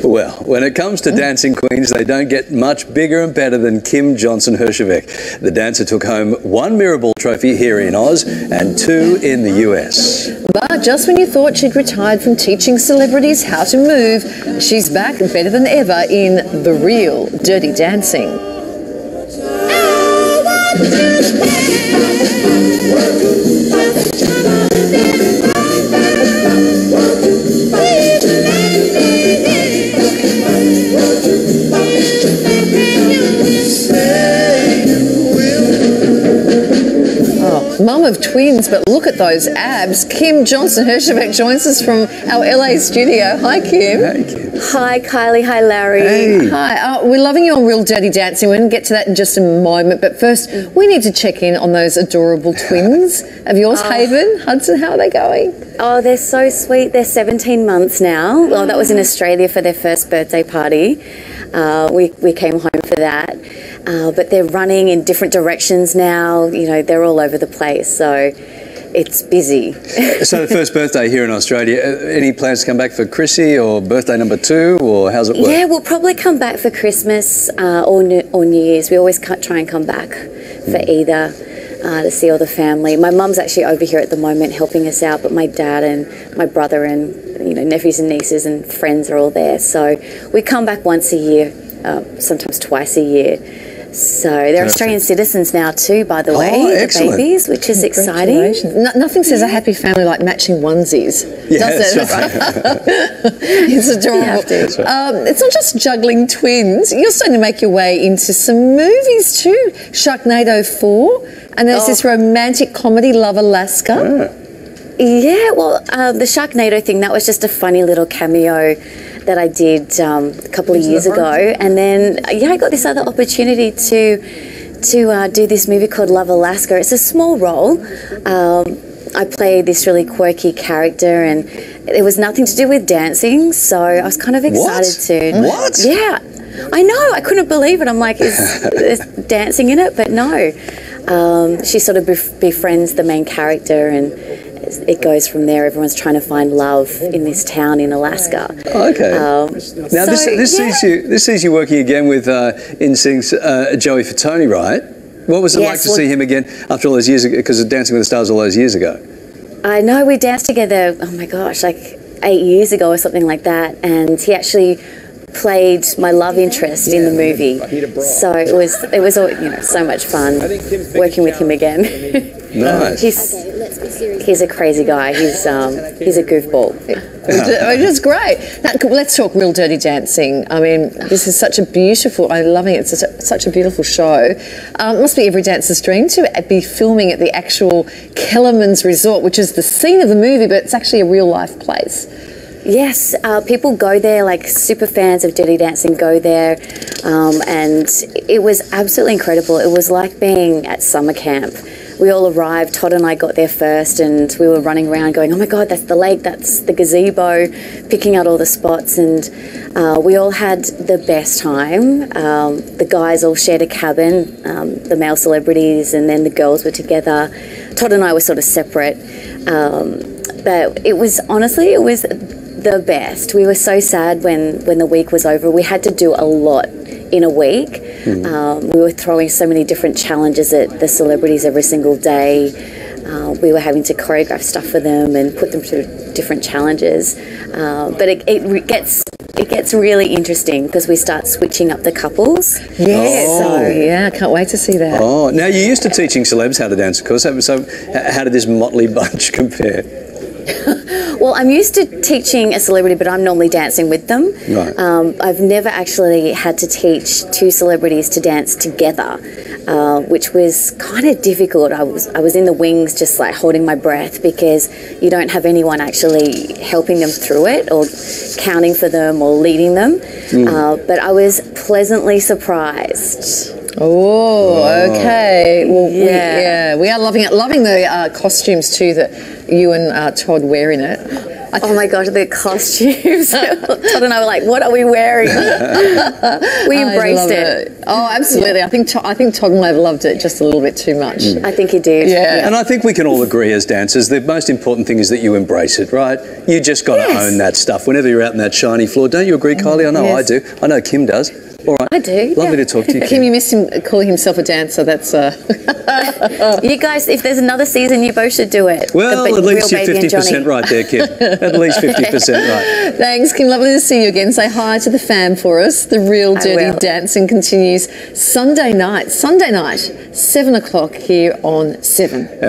Well, when it comes to hmm. dancing queens, they don't get much bigger and better than Kym Johnson Herjavec. The dancer took home one Mirrorball trophy here in Oz and two in the US. But just when you thought she'd retired from teaching celebrities how to move, she's back better than ever in The Real Dirty Dancing. Of twins, but look at those abs. Kym Johnson Herjavec joins us from our LA studio. Hi, Kym. Hey, Kym. Hi, Kylie. Hi, Larry. Hey. Hi, uh, we're loving you on Real Dirty Dancing. We're going to get to that in just a moment. But first, we need to check in on those adorable twins of yours, Haven, Hudson. How are they going? Oh, they're so sweet. They're 17 months now. Well, that was in Australia for their first birthday party. Uh, we, we came home for that. Uh, but they're running in different directions now. You know, they're all over the place. So it's busy. So, the first birthday here in Australia, uh, any plans to come back for Chrissy or birthday number two, or how's it work? Yeah, we'll probably come back for Christmas uh, or, New, or New Year's. We always try and come back for either uh, to see all the family. My mum's actually over here at the moment helping us out, but my dad and my brother and you know nephews and nieces and friends are all there. So we come back once a year, uh, sometimes twice a year. So they're Australian citizens now too, by the way, Oh, the excellent. babies, which is exciting. No, nothing says a happy family like matching onesies, Yeah, does it? that's it's adorable. have to. That's Um, it's not just juggling twins. You're starting to make your way into some movies too. Sharknado 4, and there's Oh. this romantic comedy, Love Alaska. Yeah, well, uh, the Sharknado thing, that was just a funny little cameo that I did um, a couple of years ago. And then, yeah, I got this other opportunity to to uh, do this movie called Love Alaska. It's a small role. Um, I played this really quirky character, and it was nothing to do with dancing, so I was kind of excited to. What? Yeah, I know. I couldn't believe it. I'm like, is, is dancing in it? But no. Um, she sort of bef- befriends the main character, and it goes from there. Everyone's trying to find love in this town in Alaska. Okay. Um, now, this, so, this, yeah. sees you, this sees you working again with uh, NSYNC's uh, Joey Fatone, right? What was it like to well- see him again after all those years ago? Because of Dancing with the Stars all those years ago. I know we danced together. Oh my gosh, like eight years ago or something like that, and he actually played my love interest in the movie. So it was it was all, you know so much fun working with him again. Nice. he's he's a crazy guy. He's um, he's a goofball. Which is great. Now, let's talk real dirty dancing. I mean, this is such a beautiful. I'm loving it. It's such a, such a beautiful show. Um, must be every dancer's dream to be filming at the actual Kellerman's Resort, which is the scene of the movie, but it's actually a real life place. Yes, uh, people go there, like super fans of Dirty Dancing go there, um, and it was absolutely incredible. It was like being at summer camp. We all arrived, Todd and I got there first, and we were running around going, Oh my God, that's the lake, that's the gazebo, picking out all the spots, and uh, we all had the best time. Um, the guys all shared a cabin, um, the male celebrities, and then the girls were together. Todd and I were sort of separate. But it was honestly, it was the best. We were so sad when when the week was over. We had to do a lot in a week. Um, we were throwing so many different challenges at the celebrities every single day. Uh, we were having to choreograph stuff for them and put them through different challenges. Uh, but it, it re- gets it gets really interesting because we start switching up the couples. Yes. Oh. So, yeah, I can't wait to see that. Oh, now you're used to teaching celebs how to dance, of course. So, so how did this motley bunch compare? Well, I'm used to teaching a celebrity, but I'm normally dancing with them. Right. Um, I've never actually had to teach two celebrities to dance together, uh, which was kind of difficult. I was I was in the wings, just like holding my breath because you don't have anyone actually helping them through it or counting for them or leading them. Uh, but I was pleasantly surprised. Oh, okay. Well, we, Yeah. yeah, we are loving it. Loving the uh, costumes too that you and uh, Todd wear in it. Oh my gosh, the costumes. Todd and I were like, what are we wearing? we embraced love it. Oh, absolutely. I think To- I think Todd may have loved it just a little bit too much. I think he did. Yeah. And I think we can all agree as dancers, the most important thing is that you embrace it, right? You just got to Yes. own that stuff whenever you're out in that shiny floor. Don't you agree, Kylie? I know I do. I know Kym does. All right. I do, Lovely yeah. to talk to you, Kym, Kym. you missed him calling himself a dancer. That's uh, You guys, if there's another season, you both should do it. Well, The at least you're 50% right there, Kym. At least 50% right. Thanks, Kym. Lovely to see you again. Say hi to the fam for us. The real dirty dancing continues Sunday night. Sunday night, seven o'clock here on Seven.